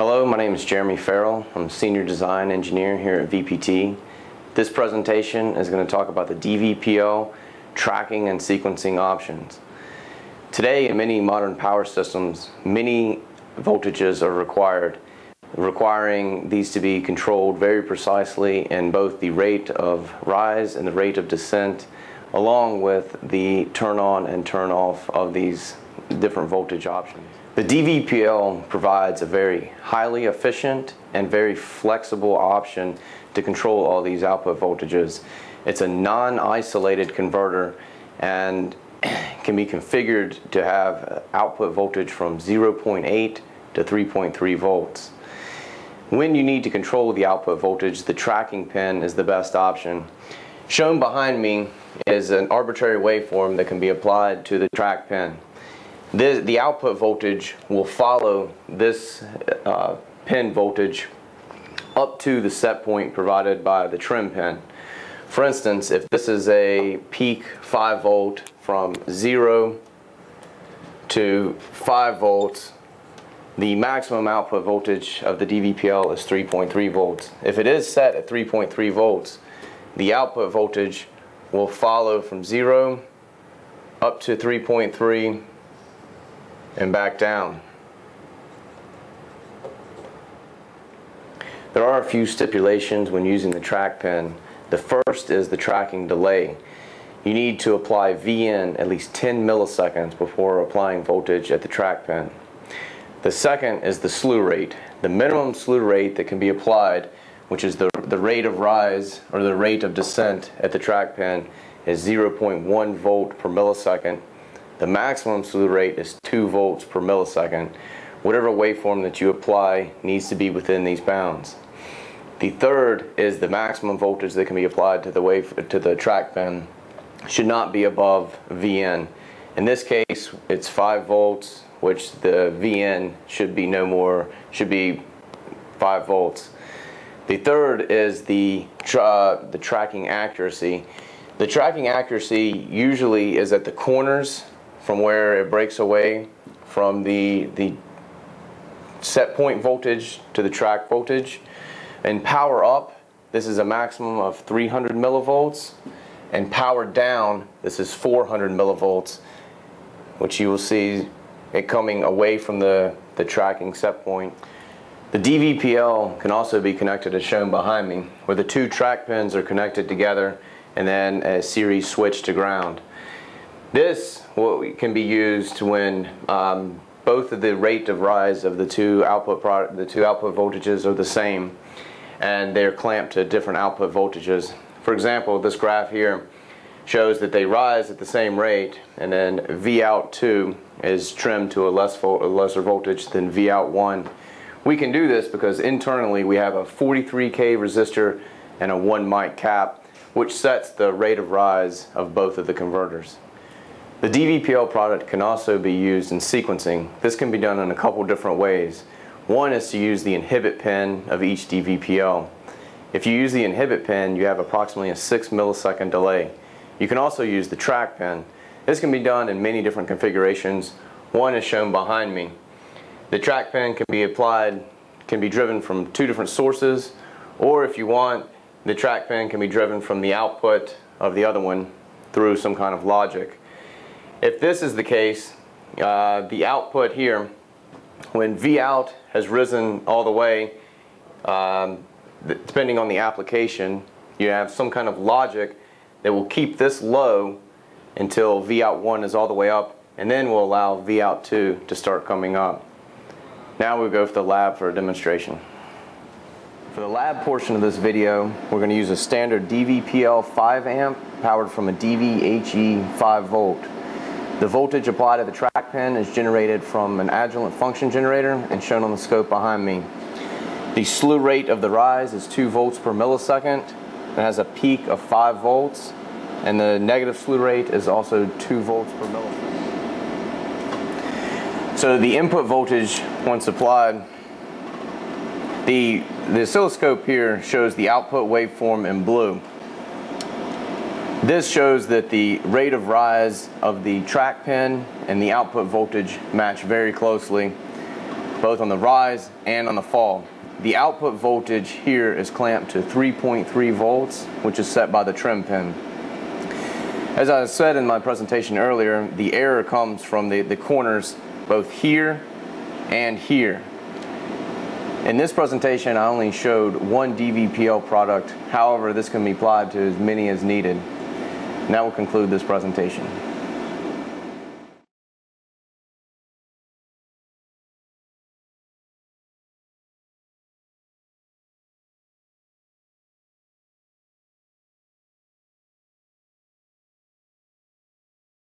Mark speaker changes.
Speaker 1: Hello, my name is Jeremy Ferrell. I'm a Senior Design Engineer here at VPT. This presentation is going to talk about the DVPL tracking and sequencing options. Today, in many modern power systems, many voltages are required, requiring these to be controlled very precisely in both the rate of rise and the rate of descent, along with the turn on and turn off of these different voltage options. The DVPL provides a very highly efficient and very flexible option to control all these output voltages. It's a non-isolated converter and can be configured to have output voltage from 0.8 to 3.3 volts. When you need to control the output voltage, the tracking pin is the best option. Shown behind me is an arbitrary waveform that can be applied to the track pin. The, output voltage will follow this uh, pin voltage up to the set point provided by the trim pin. For instance, if this is a peak 5 volt from 0 to 5 volts, the maximum output voltage of the DVPL is 3.3 volts. If it is set at 3.3 volts, the output voltage will follow from 0 up to 3.3 and back down. There are a few stipulations when using the track pin. The first is the tracking delay. You need to apply VN at least 10 milliseconds before applying voltage at the track pin. The second is the slew rate. The minimum slew rate that can be applied, which is the, the rate of rise or the rate of descent at the track pin, is 0.1 volt per millisecond the maximum slew rate is 2 volts per millisecond. Whatever waveform that you apply needs to be within these bounds. The third is the maximum voltage that can be applied to the wave to the track pin should not be above VN. In this case, it's 5 volts, which the VN should be no more, should be 5 volts. The third is the, uh, the tracking accuracy. The tracking accuracy usually is at the corners from where it breaks away from the, the set point voltage to the track voltage. And power up, this is a maximum of 300 millivolts. And power down, this is 400 millivolts, which you will see it coming away from the, the tracking set point. The DVPL can also be connected as shown behind me, where the two track pins are connected together and then a series switch to ground. This can be used when um, both of the rate of rise of the two output product, the two output voltages are the same and they're clamped to different output voltages. For example, this graph here shows that they rise at the same rate and then V out 2 is trimmed to a, less vo lesser voltage than V out 1. We can do this because internally we have a 43K resistor and a 1 mic cap which sets the rate of rise of both of the converters. The DVPL product can also be used in sequencing. This can be done in a couple different ways. One is to use the inhibit pin of each DVPL. If you use the inhibit pin, you have approximately a 6 millisecond delay. You can also use the track pin. This can be done in many different configurations. One is shown behind me. The track pin can be applied, can be driven from two different sources, or if you want, the track pin can be driven from the output of the other one through some kind of logic. If this is the case, uh, the output here, when V out has risen all the way, um, depending on the application, you have some kind of logic that will keep this low until V out 1 is all the way up, and then will allow V out 2 to start coming up. Now we'll go to the lab for a demonstration. For the lab portion of this video, we're going to use a standard DVPL 5 amp powered from a DVHE 5 volt. The voltage applied to the track pin is generated from an Agilent function generator and shown on the scope behind me. The slew rate of the rise is 2 volts per millisecond. It has a peak of 5 volts and the negative slew rate is also 2 volts per millisecond. So the input voltage once applied, the, the oscilloscope here shows the output waveform in blue. This shows that the rate of rise of the track pin and the output voltage match very closely. both on the rise and on the fall. The output voltage here is clamped to 3.3 volts, which is set by the trim pin. As I said in my presentation earlier, the error comes from the, the corners both here and here. In this presentation, I only showed one DVPL product. However, this can be applied to as many as needed. And that will conclude this presentation.